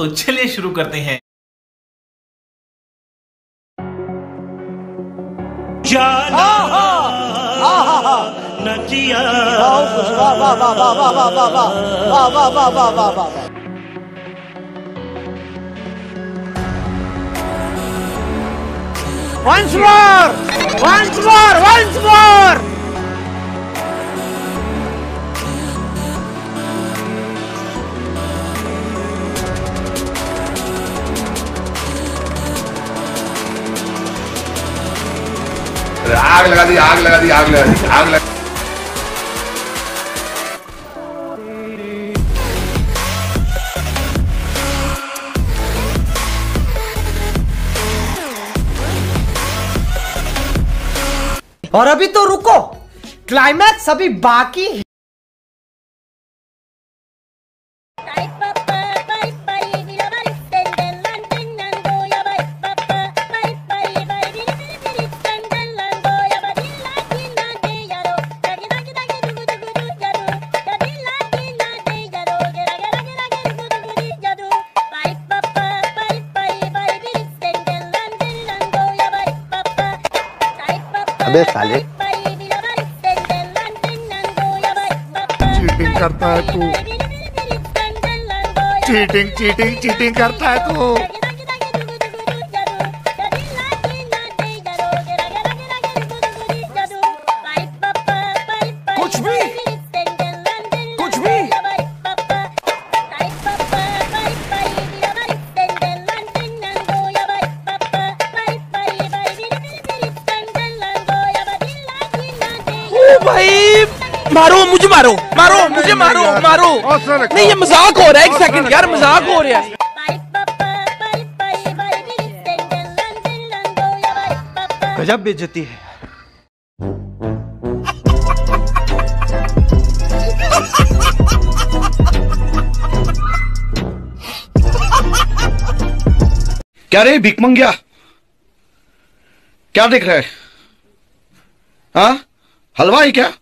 तो चलिए शुरू करते हैं Once more! Once more! Once more! आग लगा दी, आग लगा दी, आग लगा दी, आग लगा और अभी तो रुको क्लाइमैक्स अभी बाकी अबे साले। चीटिंग करता है तू। चीटिंग चीटिंग चीटिंग करता है तू। भाई, मारो, मुझे मारो मारो, मुझे मारो मारो। नहीं, ये मज़ाक हो रहा है, एक सेकंड यार, मज़ाक हो रहा है। गजब बेइज्जती है। क्या रे भिक मंगिया क्या देख रहा है? हाँ? हलवा ही क्या?